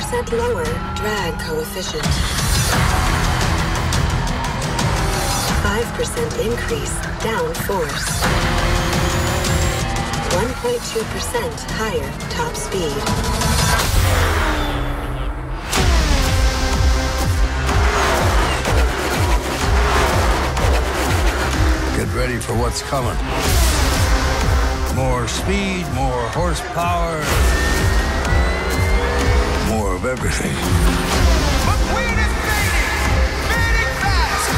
Lower drag coefficient. 5% increase down force. 1.2% higher top speed. Get ready for what's coming. More speed, more horsepower, McQueen is fading! Fading fast!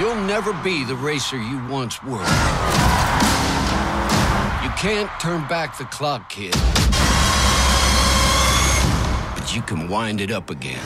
You'll never be the racer you once were. You can't turn back the clock, kid but you can wind it up again.